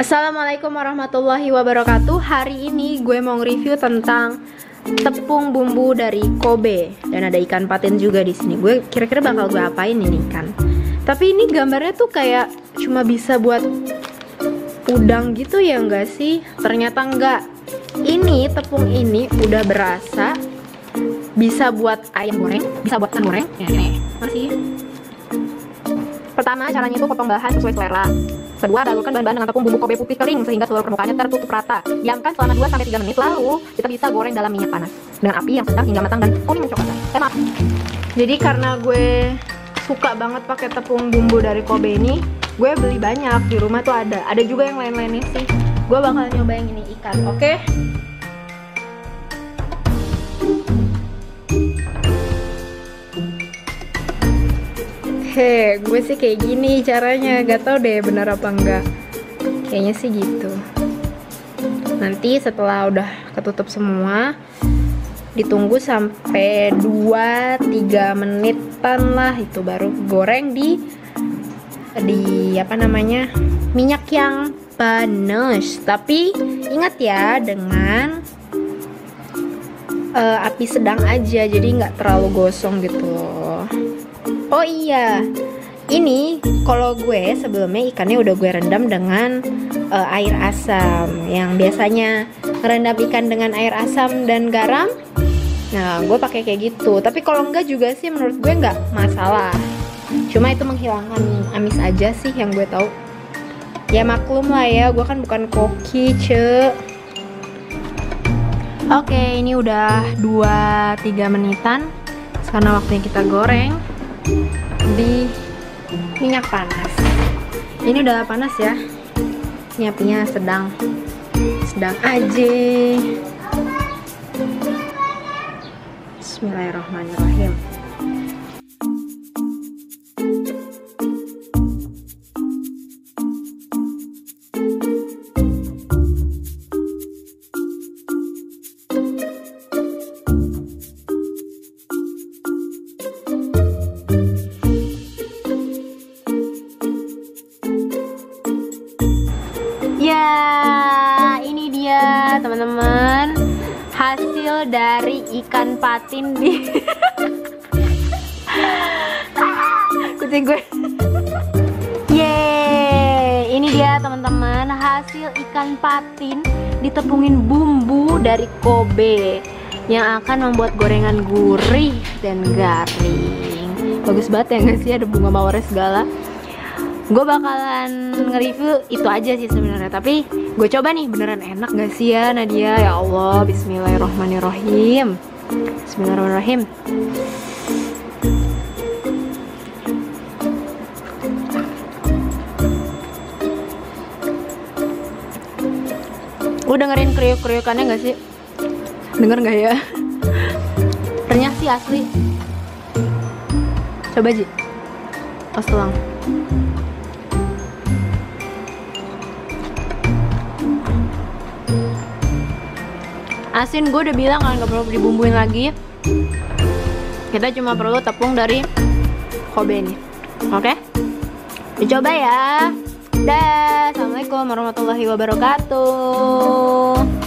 Assalamualaikum warahmatullahi wabarakatuh. Hari ini gue mau review tentang tepung bumbu dari Kobe dan ada ikan patin juga di sini. Gue kira-kira bakal gue apain ini ikan. Tapi ini gambarnya tuh kayak cuma bisa buat udang gitu ya enggak sih? Ternyata enggak. Ini tepung ini udah berasa bisa buat ayam goreng, bisa buat ikan goreng. Masih. Pertama caranya itu potong bahan sesuai selera. Kedua, balurkan bahan-bahan dengan tepung bumbu Kobe putih kering sehingga seluruh permukaannya tertutup rata. Diamkan selama 2-3 menit lalu kita bisa goreng dalam minyak panas dengan api yang sedang hingga matang dan kuning mencoklatan. Eh maaf. Jadi karena gue suka banget pakai tepung bumbu dari Kobe ini, gue beli banyak di rumah tuh ada. Ada juga yang lain-lainnya sih. Gue bakal nyoba yang ini ikan, oke? Okay? He, gue sih kayak gini caranya, gak tau deh benar apa enggak. Kayaknya sih gitu. Nanti setelah udah ketutup semua, ditunggu sampai 2-3 menitan lah itu baru goreng di di apa namanya minyak yang panas tapi ingat ya dengan uh, api sedang aja jadi nggak terlalu gosong gitu loh Oh iya, ini kalau gue sebelumnya ikannya udah gue rendam dengan uh, air asam yang biasanya rendam ikan dengan air asam dan garam. Nah, gue pakai kayak gitu. Tapi kalau enggak juga sih menurut gue nggak masalah. Cuma itu menghilangkan amis aja sih yang gue tahu. Ya maklum lah ya, gue kan bukan koki, ce. Oke, ini udah 2-3 menitan. Karena waktunya kita goreng di minyak panas. Ini udah panas ya? Ini apinya sedang sedang aja Bismillahirrahmanirrahim teman-teman. Hasil dari ikan patin di kucing gue. Yeay, ini dia teman-teman. Hasil ikan patin ditepungin bumbu dari Kobe yang akan membuat gorengan gurih dan garing. Bagus banget ya nggak sih? Ada bunga mawarnya segala gue bakalan nge-review itu aja sih sebenarnya tapi gue coba nih beneran enak gak sih ya Nadia? Ya Allah Bismillahirrohmanirrohim Bismillahirrohmanirrohim Lu dengerin kriuk-kriukannya gak sih? Denger gak ya? Ternyata sih asli. Coba Ji Astalang asin gue udah bilang kan gak perlu dibumbuin lagi. Kita cuma perlu tepung dari Kobe ini. Oke? Okay? dicoba ya. Dah. Assalamualaikum warahmatullahi wabarakatuh